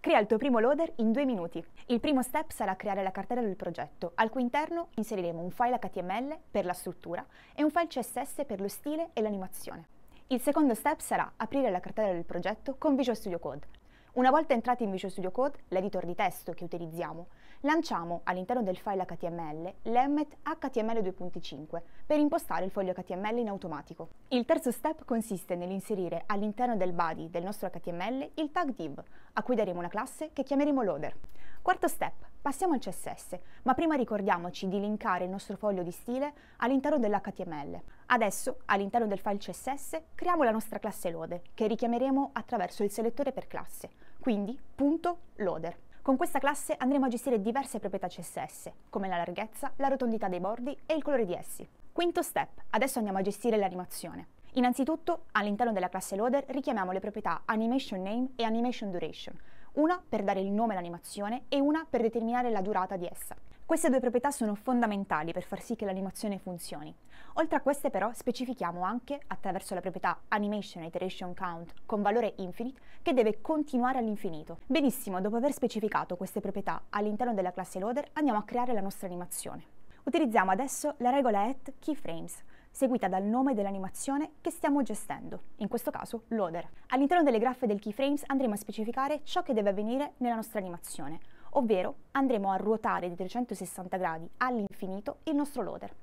Crea il tuo primo loader in due minuti. Il primo step sarà creare la cartella del progetto, al cui interno inseriremo un file HTML per la struttura e un file CSS per lo stile e l'animazione. Il secondo step sarà aprire la cartella del progetto con Visual Studio Code. Una volta entrati in Visual Studio Code, l'editor di testo che utilizziamo, lanciamo all'interno del file HTML l'emmet HTML 2.5 per impostare il foglio HTML in automatico. Il terzo step consiste nell'inserire all'interno del body del nostro HTML il tag div, a cui daremo una classe che chiameremo loader. Quarto step, passiamo al CSS, ma prima ricordiamoci di linkare il nostro foglio di stile all'interno dell'HTML. Adesso, all'interno del file CSS, creiamo la nostra classe loader, che richiameremo attraverso il selettore per classe, quindi punto .loader. Con questa classe andremo a gestire diverse proprietà CSS, come la larghezza, la rotondità dei bordi e il colore di essi. Quinto step, adesso andiamo a gestire l'animazione. Innanzitutto, all'interno della classe loader richiamiamo le proprietà animation name e animation duration, una per dare il nome all'animazione e una per determinare la durata di essa. Queste due proprietà sono fondamentali per far sì che l'animazione funzioni. Oltre a queste però specifichiamo anche, attraverso la proprietà Animation Iteration Count con valore infinite, che deve continuare all'infinito. Benissimo, dopo aver specificato queste proprietà all'interno della classe loader andiamo a creare la nostra animazione. Utilizziamo adesso la regola at keyframes, seguita dal nome dell'animazione che stiamo gestendo, in questo caso loader. All'interno delle graffe del keyframes andremo a specificare ciò che deve avvenire nella nostra animazione, ovvero andremo a ruotare di 360 gradi all'infinito il nostro loader.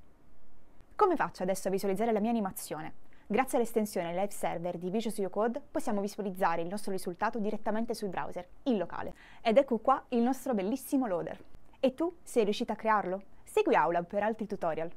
Come faccio adesso a visualizzare la mia animazione? Grazie all'estensione Live Server di Visual Studio Code possiamo visualizzare il nostro risultato direttamente sul browser, in locale. Ed ecco qua il nostro bellissimo loader. E tu sei riuscita a crearlo? Segui Aula per altri tutorial.